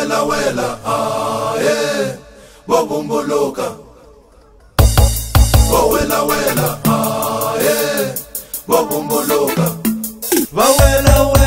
wela wela ah yeah, bobumbuluka bowela wela wela ah eh. aye bobumbuluka bawela wela.